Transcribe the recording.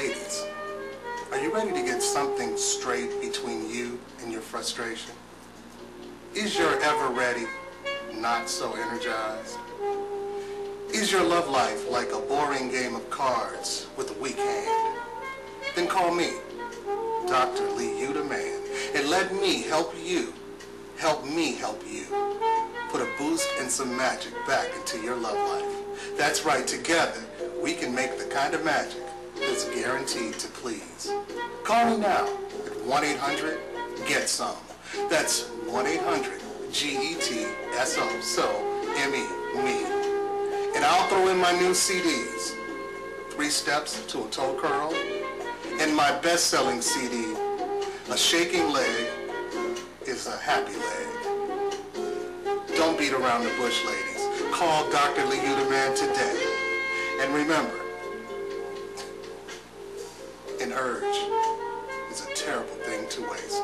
Ladies, are you ready to get something straight between you and your frustration? Is your Eveready not so energized? Is your love life like a boring game of cards with a weak hand? Then call me, Dr. LeeYuda Mann, and let me help you, help me help you, put a boost and some magic back into your love life. That's right, together we can make the kind of magic that's guaranteed to please. Call me now at 1-800-GET-SOME. That's 1-800-G-E-T-S-O, so M-E. And I'll throw in my new CDs, Three Steps to a Toe Curl, and my best-selling CD, A Shaking Leg is a Happy Leg. Don't beat around the bush, ladies. Call Dr. LeeYuda Mann today. And remember, urge is a terrible thing to waste.